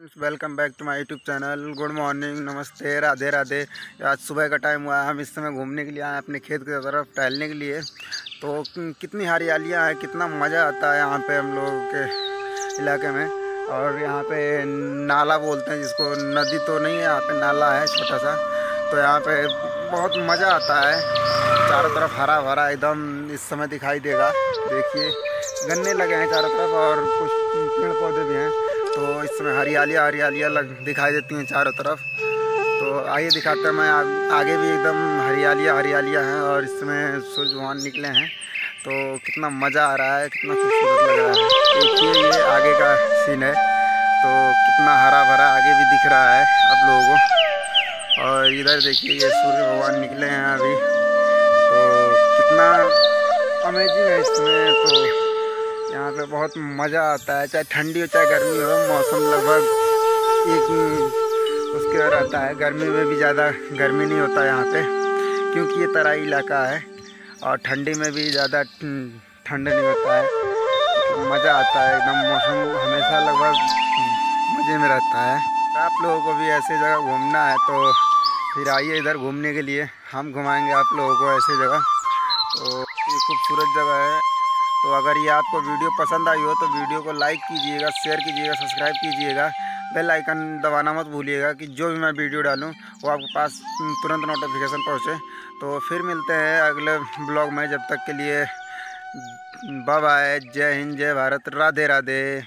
Welcome back to my YouTube channel good morning नमस्ते राधे राधे आज सुबह का टाइम हुआ है। हम इस समय घूमने के लिए आए अपने खेत की तरफ़ टहलने के लिए। तो कितनी हरियालियाँ हैं, कितना मज़ा आता है यहाँ पे हम लोगों के इलाके में। और यहाँ पे नाला बोलते हैं जिसको, नदी तो नहीं है, यहाँ पे नाला है छोटा सा तो यहाँ पे बहुत मज़ा आता है। चारों तरफ़ हरा भरा एकदम इस समय दिखाई देगा। देखिए, गन्ने लगे हैं चारों तरफ़ और कुछ पेड़ पौधे भी हैं। हरियालियाँ हरियालियाँ लग दिखाई देती हैं चारों तरफ़। तो आइए दिखाते हैं मैं आ, आगे भी एकदम हरियालियाँ हरियालियाँ हैं और इसमें सूर्य भगवान निकले हैं। तो कितना मज़ा आ रहा है कितना खूबसूरत लग रहा है। ये आगे का सीन है। तो कितना हरा भरा आगे भी दिख रहा है आप लोगों को। और इधर देखिए ये सूर्य भगवान निकले हैं अभी। तो कितना अमेजिंग है इसमें तो यहाँ पे बहुत मज़ा आता है, चाहे ठंडी हो, चाहे गर्मी हो, मौसम लगभग एक उसके रहता है। गर्मी में भी ज़्यादा गर्मी नहीं होता यहाँ पे, क्योंकि ये तराई इलाका है और ठंडी में भी ज़्यादा ठंड नहीं होता है। तो मज़ा आता है एकदम, मौसम हमेशा लगभग मज़े में रहता है। आप लोगों को भी ऐसे जगह घूमना है तो फिर आइए इधर घूमने के लिए। हम घुमाएँगे आप लोगों को ऐसे जगह। तो ये खूबसूरत जगह है। तो अगर ये आपको वीडियो पसंद आई हो तो वीडियो को लाइक कीजिएगा, शेयर कीजिएगा, सब्सक्राइब कीजिएगा, बेल आइकन दबाना मत भूलिएगा कि जो भी मैं वीडियो डालूं वो आपके पास तुरंत नोटिफिकेशन पहुँचे। तो फिर मिलते हैं अगले ब्लॉग में, जब तक के लिए बाय जय हिंद, जय भारत राधे राधे